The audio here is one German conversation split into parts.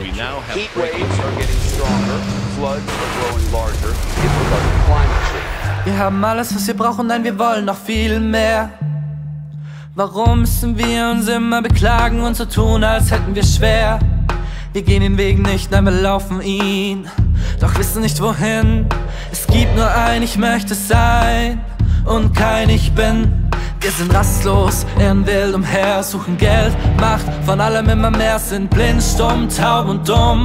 We now have Heat waves are getting stronger, floods are growing larger regard to climate change. Wir haben alles, was wir brauchen, nein, wir wollen noch viel mehr. Warum müssen wir uns immer beklagen und so tun, als hätten wir schwer? Wir gehen den Weg nicht, nein, wir laufen ihn, doch wissen nicht wohin. Es gibt nur ein, ich möchte sein und kein Ich bin. Wir sind rastlos, irren wild umher, suchen Geld, Macht, von allem immer mehr, sind blind, stumm, taub und dumm.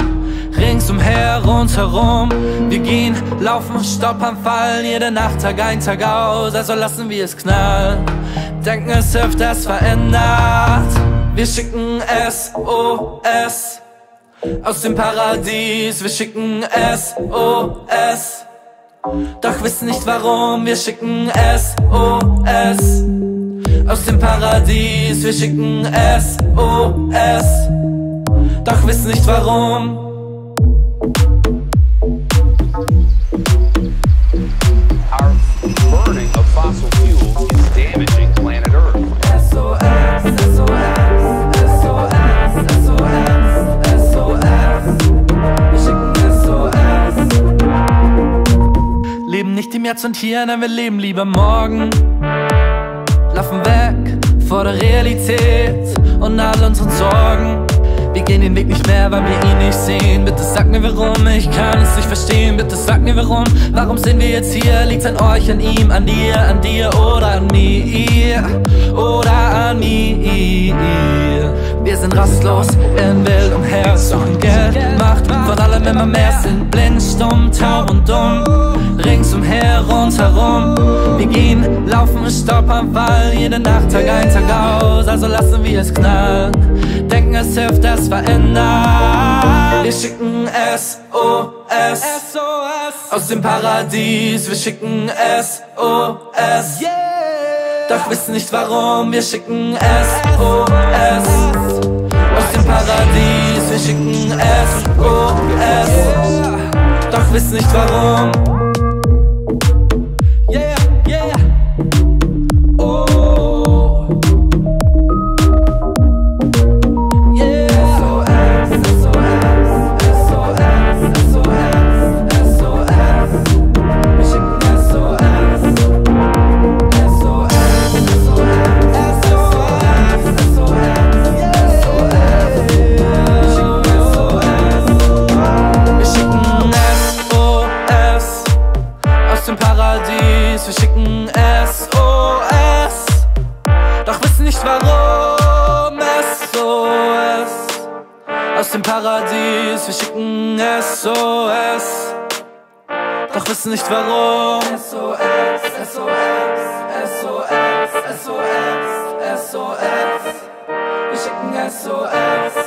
Ringsumher, rundherum, wir gehen, laufen, stoppern, fallen, jede Nacht, Tag ein, Tag aus, also lassen wir es knallen. Denken, es hilft, es verändert. Wir schicken SOS aus dem Paradies, wir schicken SOS. Doch wissen nicht warum, wir schicken SOS aus dem Paradies, wir schicken SOS. Doch wissen nicht warum. Leben Jetzt und Hier, nein, wir leben lieber morgen. Laufen weg vor der Realität und all unseren Sorgen. Wir gehen den Weg nicht mehr, weil wir ihn nicht sehen. Bitte sag mir warum, ich kann es nicht verstehen. Bitte sag mir warum, warum sind wir jetzt hier? Liegt's an euch, an ihm, an dir, an dir oder an mir? Oder an mir? Wir sind rastlos, in wild umher, suchen Geld, Von allem immer mehr, sind blind, stumm, taub und dumm. Ringsumher, rundherum, wir gehen, laufen, stoppern, fallen, jede Nacht, Tag ein, Tag aus, also lassen wir es knallen. Denken, es hilft, es verändert. Wir schicken SOS aus dem Paradies, wir schicken SOS. Doch wissen nicht warum, wir schicken SOS aus dem Paradies, wir schicken SOS. Doch wissen nicht warum. Wir schicken SOS, doch wissen nicht warum. SOS aus dem Paradies. Wir schicken SOS. Doch wissen nicht warum. SOS, SOS, SOS, SOS, SOS. Wir schicken SOS.